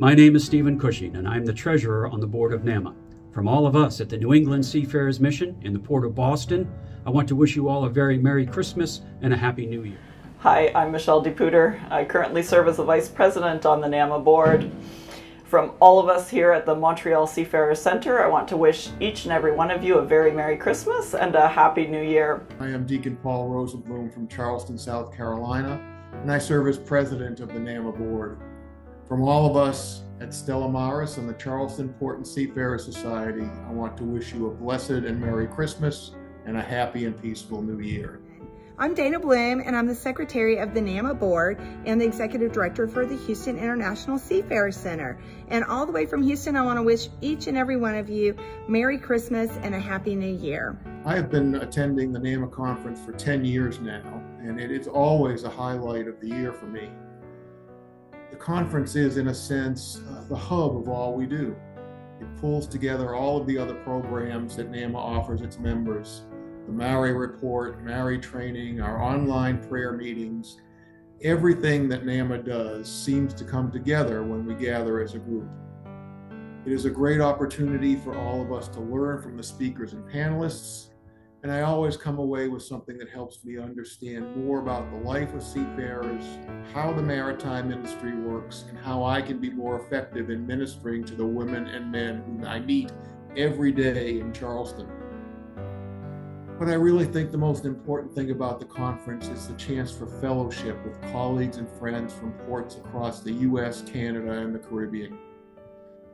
My name is Stephen Cushing, and I'm the treasurer on the board of NAMMA. From all of us at the New England Seafarers Mission in the Port of Boston, I want to wish you all a very Merry Christmas and a Happy New Year. Hi, I'm Michelle DePooter. I currently serve as the Vice President on the NAMMA board. From all of us here at the Montreal Seafarers Center, I want to wish each and every one of you a very Merry Christmas and a Happy New Year. I am Deacon Paul Rosenblum from Charleston, South Carolina, and I serve as President of the NAMMA board. From all of us at Stella Maris and the Charleston Port and Seafarers Society, I want to wish you a blessed and Merry Christmas and a happy and peaceful New Year. I'm Dana Bloom, and I'm the Secretary of the NAMMA Board and the Executive Director for the Houston International Seafarers Center. And all the way from Houston, I want to wish each and every one of you Merry Christmas and a Happy New Year. I have been attending the NAMMA conference for 10 years now, and it is always a highlight of the year for me. The conference is, in a sense, uh, the hub of all we do. It pulls together all of the other programs that NAMMA offers its members the Mary Report, Mary Training, our online prayer meetings. Everything that NAMMA does seems to come together when we gather as a group. It is a great opportunity for all of us to learn from the speakers and panelists, and I always come away with something that helps me understand more about the life of seafarers, how the maritime industry works, and how I can be more effective in ministering to the women and men whom I meet every day in Charleston. But I really think the most important thing about the conference is the chance for fellowship with colleagues and friends from ports across the US, Canada, and the Caribbean.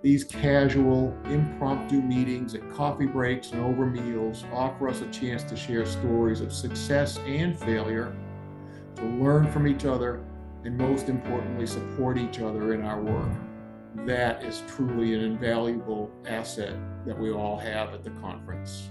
These casual, impromptu meetings at coffee breaks and over meals offer us a chance to share stories of success and failure, to learn from each other, and most importantly, support each other in our work. That is truly an invaluable asset that we all have at the conference.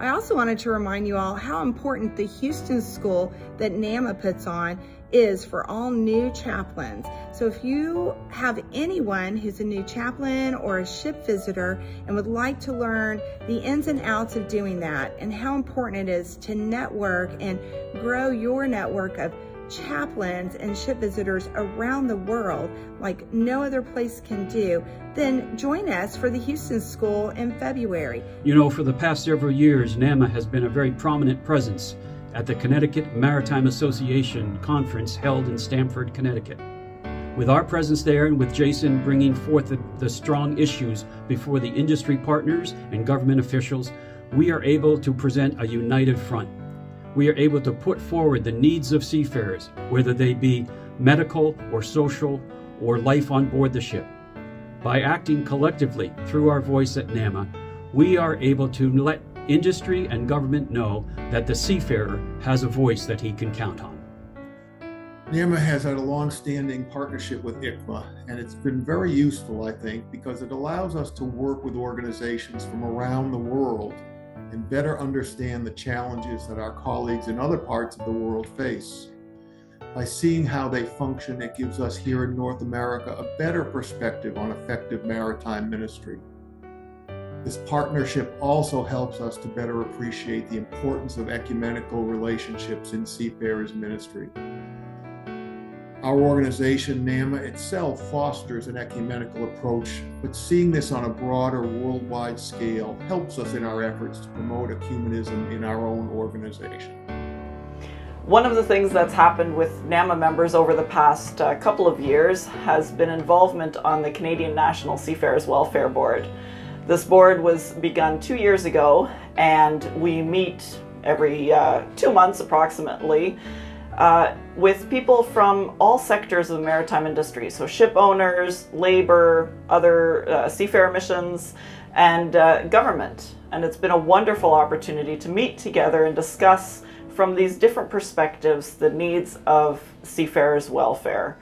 I also wanted to remind you all how important the Houston School that NAMMA puts on is for all new chaplains. So if you have anyone who's a new chaplain or a ship visitor and would like to learn the ins and outs of doing that and how important it is to network and grow your network of chaplains and ship visitors around the world like no other place can do, then join us for the Houston School in February. You know, for the past several years, NAMMA has been a very prominent presence at the Connecticut Maritime Association conference held in Stamford, Connecticut. With our presence there and with Jason bringing forth the, the strong issues before the industry partners and government officials, we are able to present a united front we are able to put forward the needs of seafarers, whether they be medical or social or life on board the ship. By acting collectively through our voice at NAMMA, we are able to let industry and government know that the seafarer has a voice that he can count on. NAMMA has had a long-standing partnership with ICMA, and it's been very useful, I think, because it allows us to work with organizations from around the world and better understand the challenges that our colleagues in other parts of the world face. By seeing how they function, it gives us here in North America a better perspective on effective maritime ministry. This partnership also helps us to better appreciate the importance of ecumenical relationships in seafarers ministry. Our organization, NAMMA itself, fosters an ecumenical approach, but seeing this on a broader worldwide scale helps us in our efforts to promote ecumenism in our own organization. One of the things that's happened with NAMMA members over the past uh, couple of years has been involvement on the Canadian National Seafarers Welfare Board. This board was begun two years ago and we meet every uh, two months approximately uh, with people from all sectors of the maritime industry, so ship owners, labor, other uh, seafarer missions, and uh, government. And it's been a wonderful opportunity to meet together and discuss from these different perspectives the needs of seafarers' welfare.